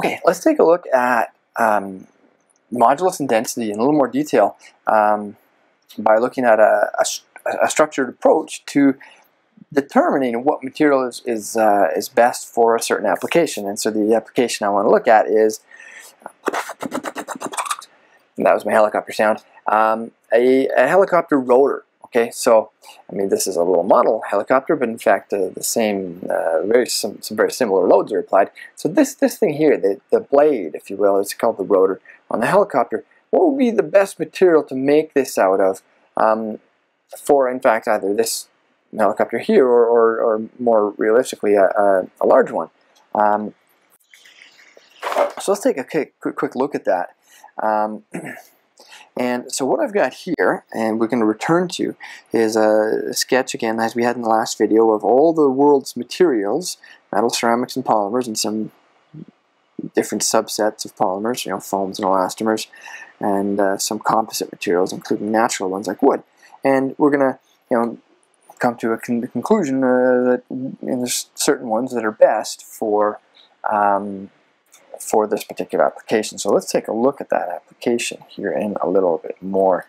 Okay, let's take a look at um, modulus and density in a little more detail um, by looking at a, a, a, structured approach to determining what material is, is, uh, is best for a certain application. And so the application I want to look at is, that was my helicopter sound, um, a, a helicopter rotor. Okay, so I mean this is a little model helicopter, but in fact uh, the same, uh, very some, some very similar loads are applied. So this this thing here, the, the blade, if you will, is called the rotor on the helicopter. What would be the best material to make this out of um, for, in fact, either this helicopter here or, or, or more realistically a, a, a large one? Um, so let's take a quick, quick, quick look at that. Um, And so what I've got here, and we're going to return to, is a sketch, again, as we had in the last video, of all the world's materials, metal, ceramics, and polymers, and some different subsets of polymers, you know, foams and elastomers, and uh, some composite materials, including natural ones like wood. And we're going to, you know, come to a con conclusion uh, that there's certain ones that are best for um, for this particular application. So let's take a look at that application here in a little bit more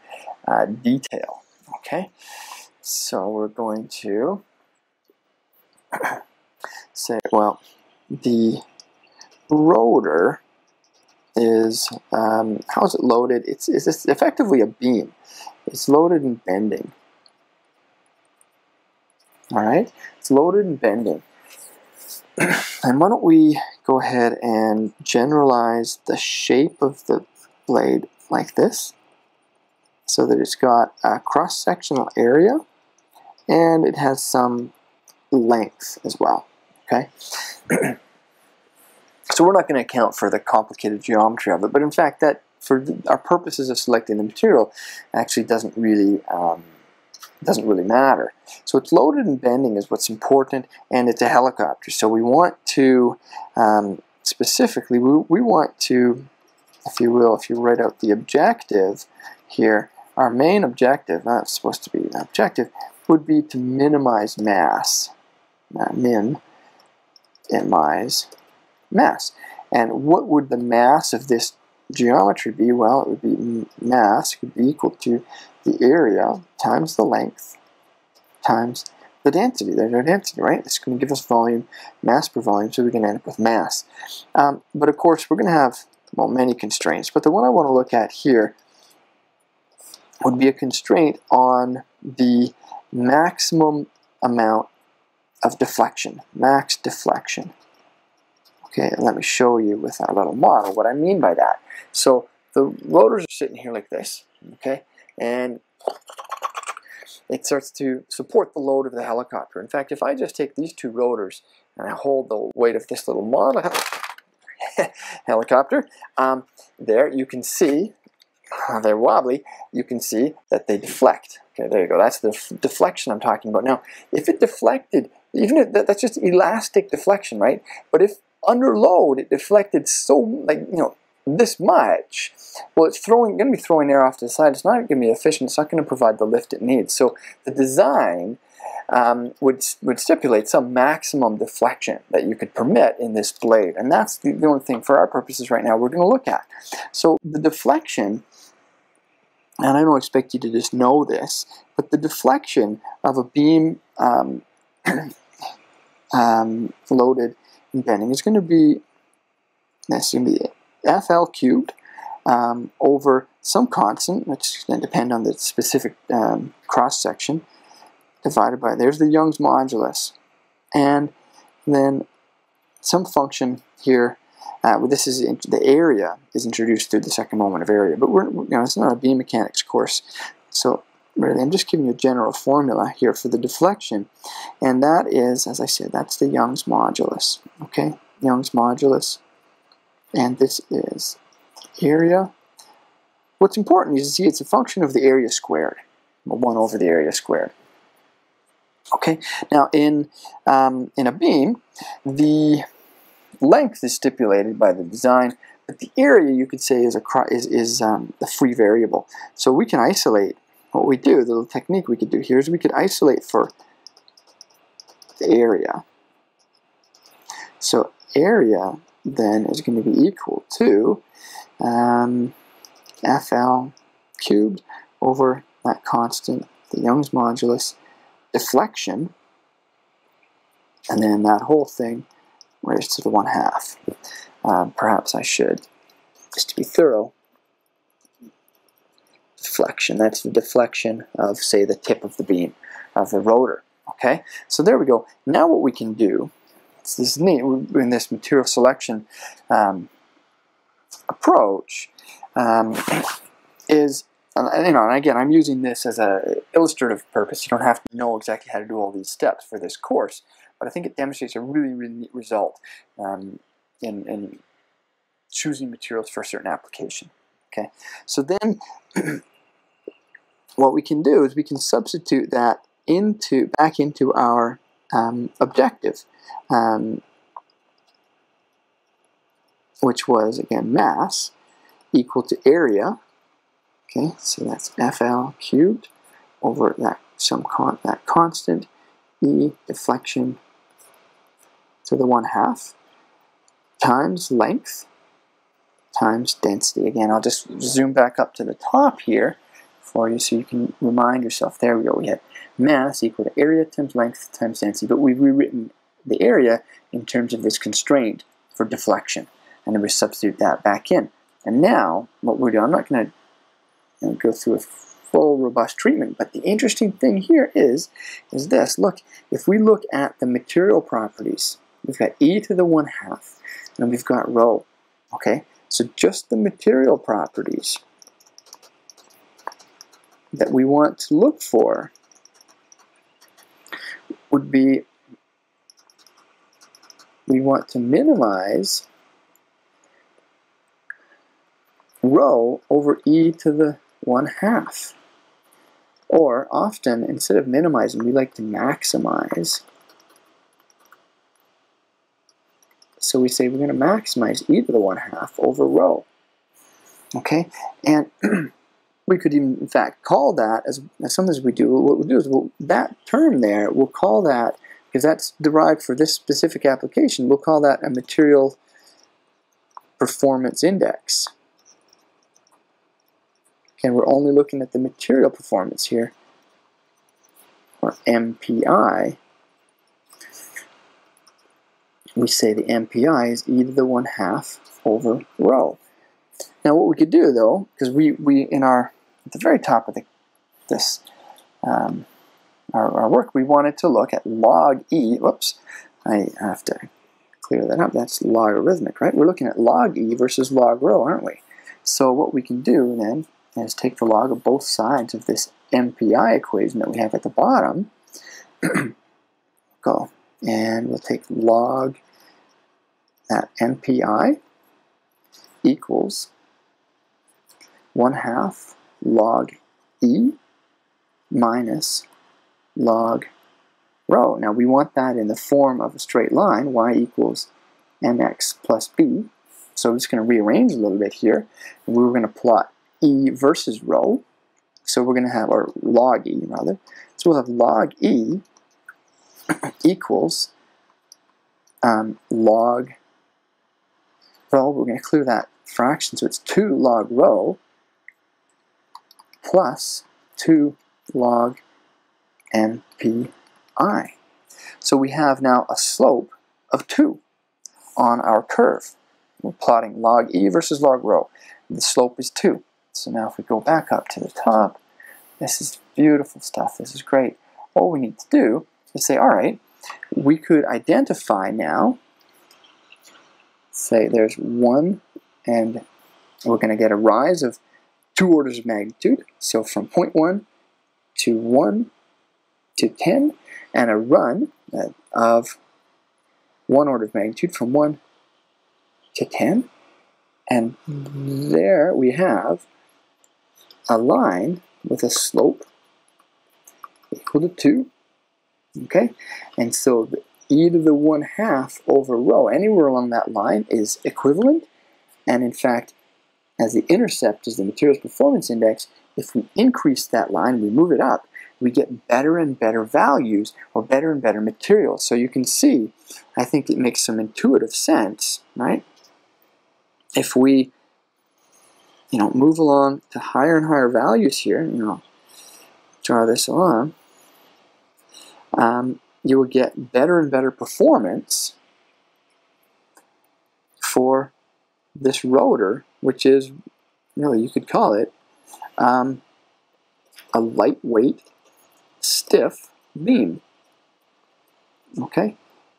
uh, detail. Okay, so we're going to say, well, the rotor is, um, how is it loaded? It's, it's effectively a beam. It's loaded and bending. All right, it's loaded and bending. and why don't we go ahead and generalize the shape of the blade like this so that it's got a cross-sectional area and it has some length as well okay? So we're not going to account for the complicated geometry of it but in fact that for our purposes of selecting the material actually doesn't really um, doesn't really matter. So it's loaded and bending is what's important, and it's a helicopter. So we want to, um, specifically, we, we want to, if you will, if you write out the objective here, our main objective, not supposed to be an objective, would be to minimize mass. Not min, minimize mass. And what would the mass of this geometry be? Well, it would be mass could be equal to the area times the length times the density. There's our density, right? It's going to give us volume, mass per volume, so we can end up with mass. Um, but of course, we're going to have, well, many constraints. But the one I want to look at here would be a constraint on the maximum amount of deflection, max deflection. Okay, let me show you with our little model what I mean by that. So the rotors are sitting here like this, okay, and it starts to support the load of the helicopter. In fact, if I just take these two rotors and I hold the weight of this little model helicopter, um, there you can see, uh, they're wobbly, you can see that they deflect. Okay, there you go. That's the deflection I'm talking about. Now, if it deflected, even if that, that's just elastic deflection, right? But if under load it deflected so, like, you know, this much, well, it's throwing going to be throwing air off to the side. It's not going to be efficient. It's not going to provide the lift it needs. So the design um, would would stipulate some maximum deflection that you could permit in this blade, and that's the, the only thing for our purposes right now we're going to look at. So the deflection. And I don't expect you to just know this, but the deflection of a beam um, um, loaded and bending is going to be that's going to be FL cubed um, over some constant, which is going to depend on the specific um, cross section, divided by, there's the Young's modulus. And then some function here, uh, well, this is in, the area is introduced through the second moment of area, but we're, you know, it's not a beam mechanics course. So really, I'm just giving you a general formula here for the deflection. And that is, as I said, that's the Young's modulus, okay? Young's modulus and this is area. What's important is to see it's a function of the area squared, 1 over the area squared. Okay, now in, um, in a beam, the length is stipulated by the design, but the area you could say is, a, is, is um, the free variable. So we can isolate, what we do, the technique we could do here is we could isolate for the area. So area then is going to be equal to um, FL cubed over that constant, the Young's modulus, deflection, and then that whole thing raised to the 1 half. Um, perhaps I should, just to be thorough, deflection. That's the deflection of, say, the tip of the beam of the rotor. Okay, so there we go. Now what we can do, this neat, in this material selection um, approach, um, is, and, you know, and again, I'm using this as a illustrative purpose. You don't have to know exactly how to do all these steps for this course, but I think it demonstrates a really, really neat result um, in, in choosing materials for a certain application. Okay, so then what we can do is we can substitute that into back into our um, objective, um, which was again mass equal to area. Okay, so that's FL cubed over that some con that constant E deflection to the one half times length times density. Again, I'll just zoom back up to the top here for you so you can remind yourself. There we go. We had mass equal to area times length times density, but we've rewritten the area in terms of this constraint for deflection. And then we substitute that back in. And now, what we're doing, I'm not going to go through a full robust treatment, but the interesting thing here is, is this. Look, if we look at the material properties, we've got e to the 1 half, and we've got rho. Okay, so just the material properties that we want to look for would be we want to minimize rho over e to the 1 half. Or often, instead of minimizing, we like to maximize. So we say we're going to maximize e to the 1 half over rho. Okay? And we could even, in fact, call that, as, as sometimes we do, what we'll do is we'll, that term there, we'll call that, because that's derived for this specific application, we'll call that a material performance index. And we're only looking at the material performance here, or MPI. We say the MPI is e to the 1 half over rho. Now what we could do though, because we, we in our at the very top of the, this um, our, our, work, we wanted to look at log e. Whoops, I have to clear that up. That's logarithmic, right? We're looking at log e versus log rho, aren't we? So what we can do then is take the log of both sides of this MPI equation that we have at the bottom. go and we'll take log that MPI equals 1 half log e minus log rho. Now we want that in the form of a straight line, y equals mx plus b. So I'm just going to rearrange a little bit here. We're going to plot e versus rho. So we're going to have, or log e rather. So we'll have log e equals um, log rho. We're going to clear that fraction, so it's 2 log rho plus 2 log MPI. So we have now a slope of 2 on our curve. We're plotting log E versus log rho. The slope is 2. So now if we go back up to the top, this is beautiful stuff. This is great. All we need to do is say, all right, we could identify now, say there's 1 and we're going to get a rise of two orders of magnitude. So from 0.1 to 1 to 10, and a run uh, of one order of magnitude from 1 to 10. And there we have a line with a slope equal to 2. Okay? And so the e to the 1 half over rho, anywhere along that line, is equivalent. And in fact, as the intercept is the materials performance index, if we increase that line, we move it up, we get better and better values or better and better materials. So you can see, I think it makes some intuitive sense, right? if we you know move along to higher and higher values here, you know, draw this along, um, you will get better and better performance for this rotor, which is really you could call it um, a lightweight, stiff beam. Okay,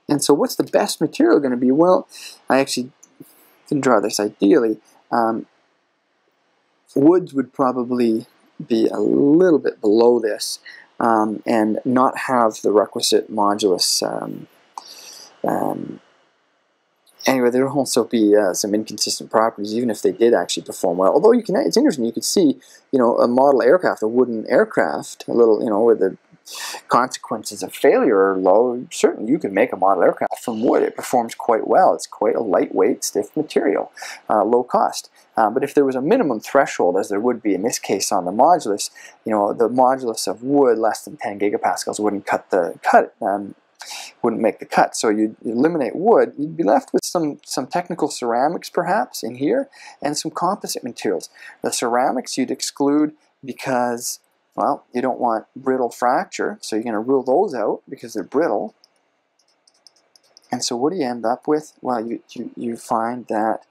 and so what's the best material going to be? Well, I actually can draw this ideally. Um, woods would probably be a little bit below this um, and not have the requisite modulus. Um, um, anyway, there will also be uh, some inconsistent properties, even if they did actually perform well. Although you can, it's interesting. You could see, you know, a model aircraft, a wooden aircraft, a little, you know, where the consequences of failure are low. Certainly, you can make a model aircraft from wood. It performs quite well. It's quite a lightweight, stiff material, uh, low cost. Uh, but if there was a minimum threshold, as there would be in this case on the modulus, you know, the modulus of wood less than 10 gigapascals wouldn't cut the cut. Um, wouldn't make the cut. So you'd eliminate wood, you'd be left with some, some technical ceramics perhaps in here and some composite materials. The ceramics you'd exclude because, well, you don't want brittle fracture, so you're going to rule those out because they're brittle. And so what do you end up with? Well, you, you, you find that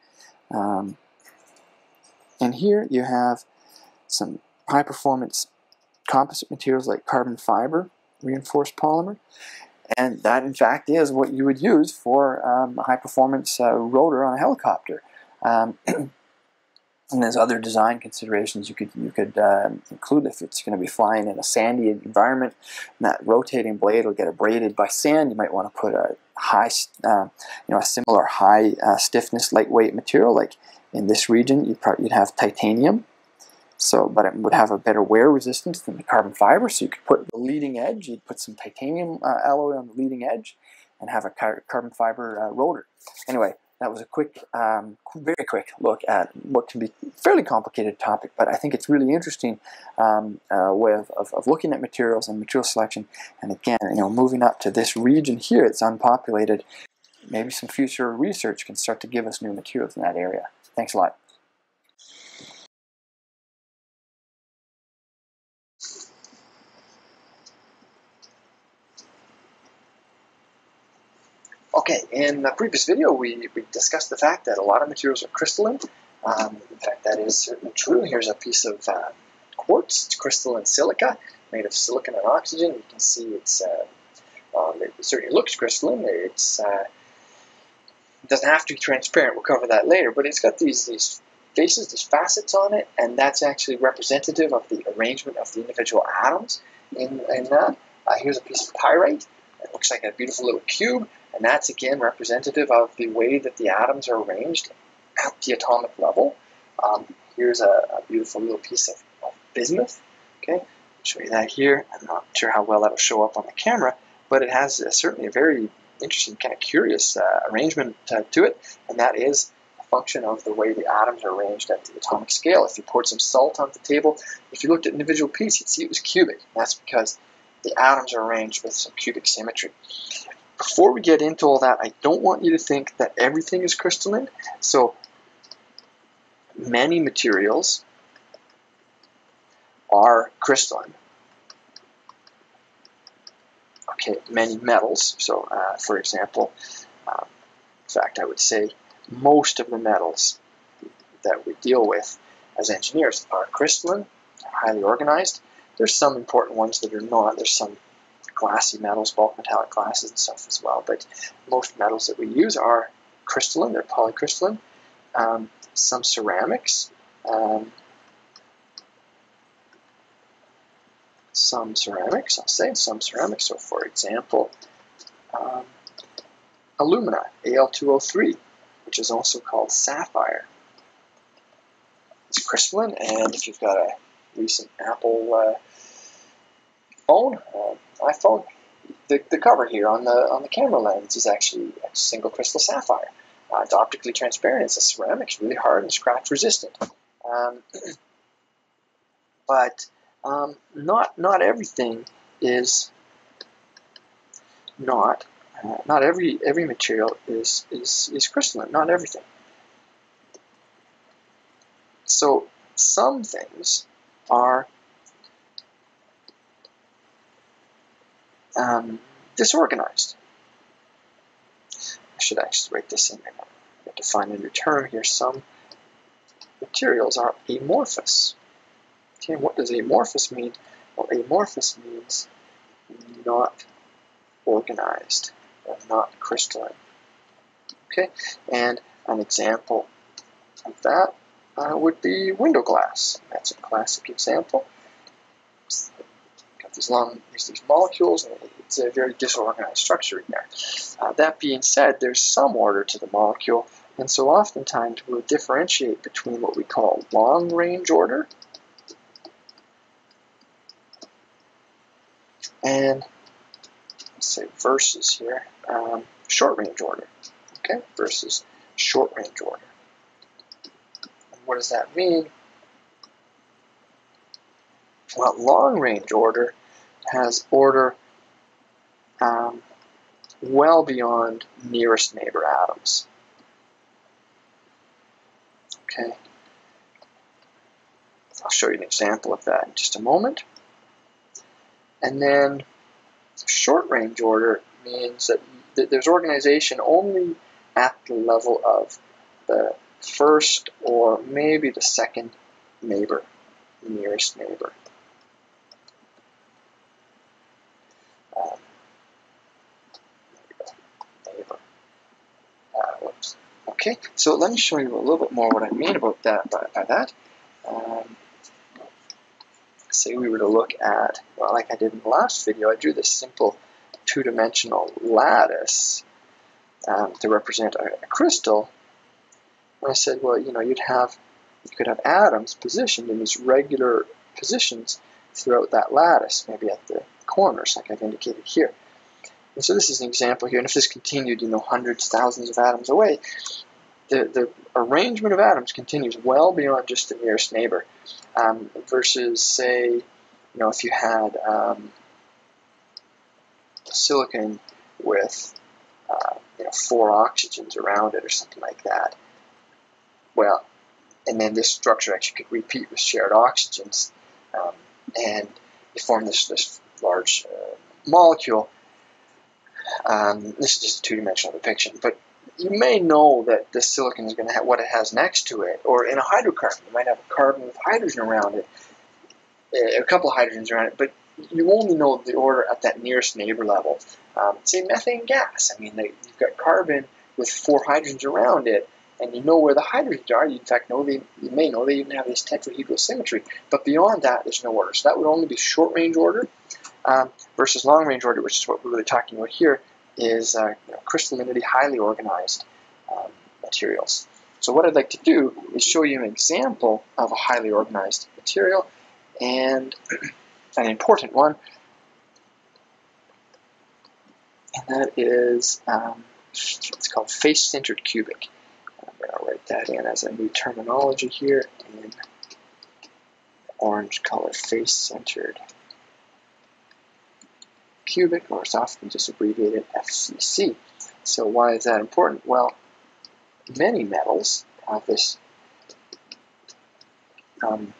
um, and here you have some high performance composite materials like carbon fiber, reinforced polymer. And that, in fact, is what you would use for um, a high performance uh, rotor on a helicopter. Um, and there's other design considerations you could you could uh, include if it's going to be flying in a sandy environment. And that rotating blade will get abraded by sand. You might want to put a high, uh, you know, a similar high uh, stiffness, lightweight material like in this region, you'd, probably, you'd have titanium, so but it would have a better wear resistance than the carbon fiber. So you could put the leading edge, you'd put some titanium uh, alloy on the leading edge, and have a car carbon fiber uh, rotor. Anyway, that was a quick, um, very quick look at what can be fairly complicated topic, but I think it's really interesting um, uh, way of, of, of, looking at materials and material selection. And again, you know, moving up to this region here, it's unpopulated. Maybe some future research can start to give us new materials in that area. Thanks a lot. Okay, in the previous video we, we discussed the fact that a lot of materials are crystalline. Um, in fact, that is certainly true. Here's a piece of uh, quartz, crystalline silica, made of silicon and oxygen. You can see it's uh, um, it certainly looks crystalline. It's uh, it doesn't have to be transparent. We'll cover that later. But it's got these these faces, these facets on it, and that's actually representative of the arrangement of the individual atoms in, in that. Uh, here's a piece of pyrite. It looks like a beautiful little cube, and that's again representative of the way that the atoms are arranged at the atomic level. Um, here's a, a, beautiful little piece of, of bismuth. Okay, I'll show you that here. I'm not sure how well that'll show up on the camera, but it has a, certainly a very interesting, kind of curious uh, arrangement uh, to it, and that is a function of the way the atoms are arranged at the atomic scale. If you poured some salt on the table, if you looked at individual piece, you'd see it was cubic. That's because the atoms are arranged with some cubic symmetry. Before we get into all that, I don't want you to think that everything is crystalline. So many materials are crystalline okay, many metals. So, uh, for example, um, in fact, I would say most of the metals that we deal with as engineers are crystalline, highly organized. There's some important ones that are not. There's some glassy metals, bulk metallic glasses and stuff as well. But most metals that we use are crystalline. They're polycrystalline. Um, some ceramics. Um, some ceramics, I'll say some ceramics. So for example, um, alumina, Al2O3, which is also called sapphire. It's crystalline, and if you've got a recent Apple uh, phone, uh, iPhone, the, the cover here on the on the camera lens is actually a single crystal sapphire. Uh, it's optically transparent. It's a ceramic. It's really hard and scratch resistant. Um, but um, not not everything is not uh, not every every material is is is crystalline. Not everything. So some things are um, disorganized. I should actually write this in there. I define a new term here. Some materials are amorphous. Okay, what does amorphous mean? Well, amorphous means not organized or not crystalline. Okay, and an example of that uh, would be window glass. That's a classic example. These long, these molecules, and it's a very disorganized structure in there. Uh, that being said, there's some order to the molecule, and so oftentimes we'll differentiate between what we call long range order and let's say versus here, um, short range order. Okay, versus short range order. And what does that mean? Well, long range order has order um, well beyond nearest neighbor atoms. Okay. I'll show you an example of that in just a moment. And then short range order means that there's organization only at the level of the first or maybe the second neighbor, nearest neighbor. Um, neighbor. Uh, okay, so let me show you a little bit more what I mean about that by, by that. Um, say we were to look at, well, like I did in the last video, I drew this simple two-dimensional lattice um, to represent a, a crystal. And I said, well, you know, you'd have, you could have atoms positioned in these regular positions throughout that lattice, maybe at the corners, like I've indicated here. And so this is an example here, and if this continued, you know, hundreds, thousands of atoms away, the, the arrangement of atoms continues well beyond just the nearest neighbor um, versus, say, you know, if you had um, silicon with uh, you know, four oxygens around it or something like that. Well, and then this structure actually could repeat with shared oxygens, um, and you form this, this large uh, molecule. Um, this is just a two-dimensional depiction, but you may know that this silicon is going to have what it has next to it, or in a hydrocarbon, you might have a carbon with hydrogen around it, a couple of hydrogens around it, but you only know the order at that nearest neighbor level. Um, say methane gas. I mean, they, you've got carbon with four hydrogens around it, and you know where the hydrogens are. You in fact know they you may know they even have this tetrahedral symmetry. But beyond that, there's no order. So that would only be short range order um, versus long range order, which is what we're really talking about here. Is uh, you know, crystallinity highly organized um, materials. So what I'd like to do is show you an example of a highly organized material and an important one, and that is um, it's called face-centered cubic. I'm going to write that in as a new terminology here in orange color, face-centered cubic, or it's often just abbreviated FCC. So why is that important? Well, many metals have this um,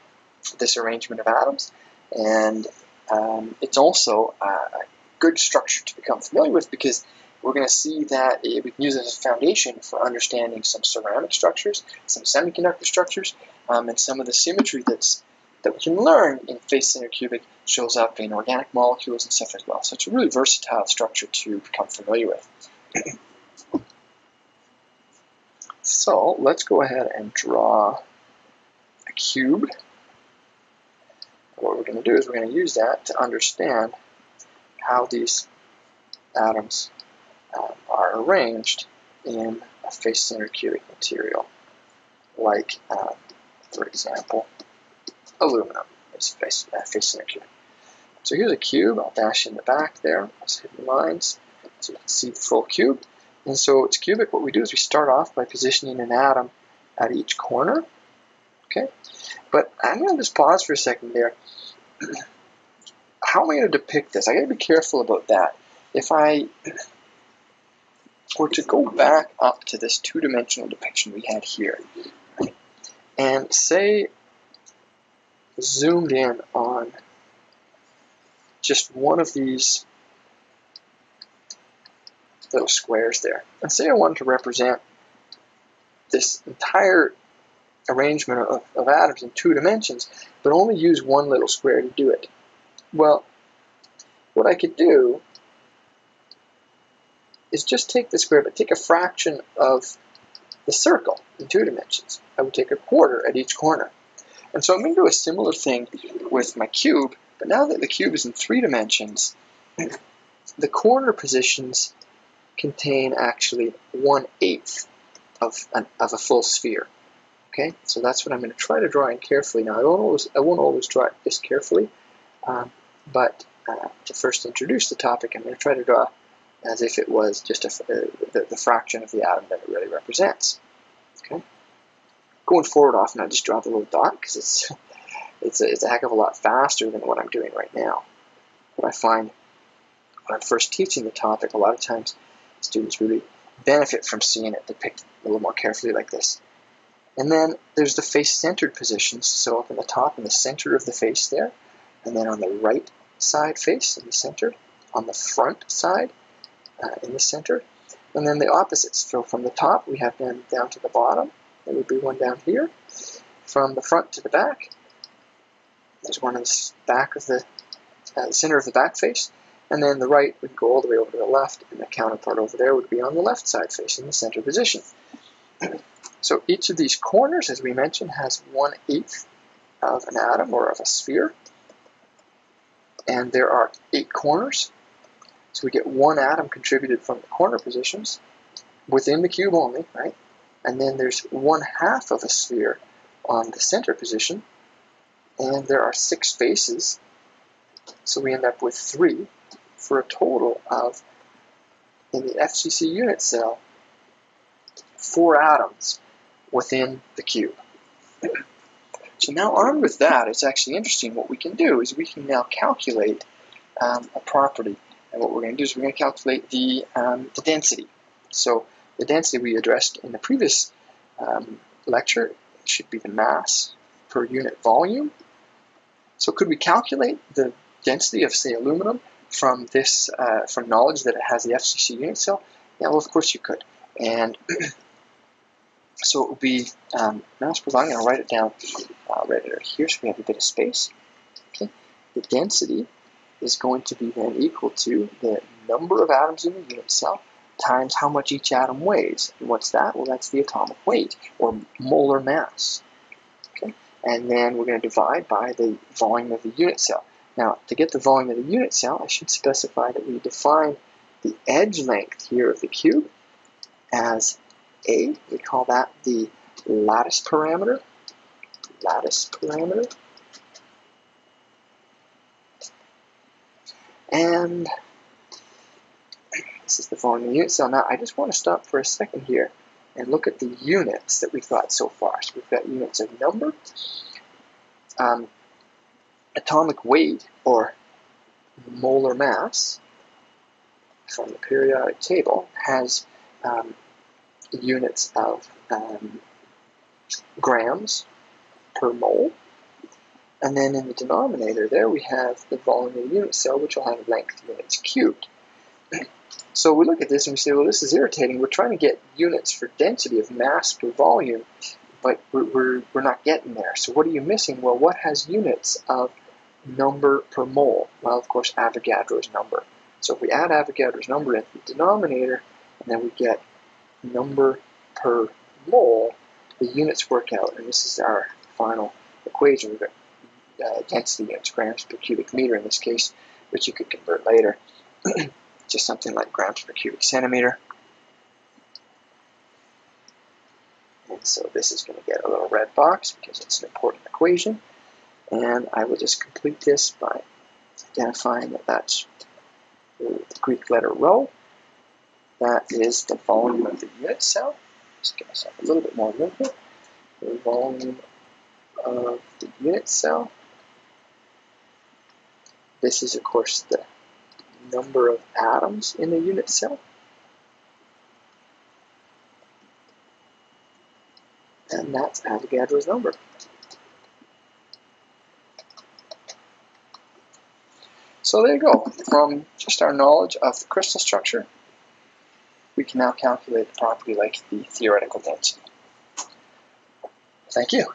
this arrangement of atoms, and um, it's also a good structure to become familiar with because we're going to see that it, we can use it as a foundation for understanding some ceramic structures, some semiconductor structures, um, and some of the symmetry that's that we can learn in face-centered cubic shows up in organic molecules and stuff as well. So it's a really versatile structure to become familiar with. so let's go ahead and draw a cube what we're going to do is we're going to use that to understand how these atoms um, are arranged in a face-centered cubic material, like, um, for example, aluminum is face, uh, face-centered cubic. So here's a cube. I'll dash in the back there Let's hit the lines so you can see the full cube. And so it's cubic. What we do is we start off by positioning an atom at each corner. Okay, but I'm going to just pause for a second there. How am I going to depict this? I got to be careful about that. If I were to go back up to this two-dimensional depiction we had here, and say zoomed in on just one of these little squares there. And say I wanted to represent this entire arrangement of, of atoms in two dimensions, but only use one little square to do it. Well, what I could do is just take the square, but take a fraction of the circle in two dimensions. I would take a quarter at each corner. And so I'm going to do a similar thing with my cube, but now that the cube is in three dimensions, the corner positions contain actually one-eighth of, of a full sphere. Okay, so that's what I'm going to try to draw in carefully. Now, I won't always, I won't always draw it this carefully, um, but uh, to first introduce the topic, I'm going to try to draw as if it was just a, uh, the, the, fraction of the atom that it really represents. Going forward, often I just draw the little dot because it's it's a, it's a heck of a lot faster than what I'm doing right now. What I find when I'm first teaching the topic, a lot of times students really benefit from seeing it depicted a little more carefully like this. And then there's the face-centered positions, so up in the top in the center of the face there, and then on the right side face in the center, on the front side uh, in the center, and then the opposites. So from the top we have them down to the bottom, there would be one down here. From the front to the back, there's one in the back of the uh, center of the back face, and then the right would go all the way over to the left, and the counterpart over there would be on the left side facing the center position. So each of these corners, as we mentioned, has one eighth of an atom or of a sphere. And there are eight corners. So we get one atom contributed from the corner positions within the cube only, right? And then there's one half of a sphere on the center position. And there are six faces. So we end up with three for a total of, in the FCC unit cell, four atoms within the cube. So now armed with that, it's actually interesting. What we can do is we can now calculate um, a property. And what we're going to do is we're going to calculate the, um, the density. So the density we addressed in the previous um, lecture should be the mass per unit volume. So could we calculate the density of, say, aluminum from this, uh, from knowledge that it has the FCC unit cell? Yeah, well, of course you could. And So it will be um, mass per volume. I'm going to write it down uh, right here so we have a bit of space. Okay. The density is going to be then equal to the number of atoms in the unit cell times how much each atom weighs. And what's that? Well, that's the atomic weight, or molar mass. Okay. And then we're going to divide by the volume of the unit cell. Now, to get the volume of the unit cell, I should specify that we define the edge length here of the cube as a, we call that the lattice parameter. Lattice parameter. And this is the volume unit cell. Now I just want to stop for a second here and look at the units that we've got so far. So we've got units of number, um, atomic weight or molar mass from the periodic table has um, units of um, grams per mole. And then in the denominator there we have the volume of unit cell, which will have length units cubed. So we look at this and we say, well, this is irritating. We're trying to get units for density of mass per volume, but we're, we're, we're not getting there. So what are you missing? Well, what has units of number per mole? Well, of course, Avogadro's number. So if we add Avogadro's number into the denominator, and then we get number per mole, the units work out, and this is our final equation. We've got uh, density units, grams per cubic meter in this case, which you could convert later. Just something like grams per cubic centimeter. And so this is going to get a little red box because it's an important equation. And I will just complete this by identifying that that's the Greek letter rho. That is the volume of the unit cell. Just give myself a little bit more room here. The volume of the unit cell. This is, of course, the number of atoms in the unit cell. And and that's Avogadro's number. So there you go. From just our knowledge of the crystal structure, we can now calculate a property like the theoretical density. Thank you.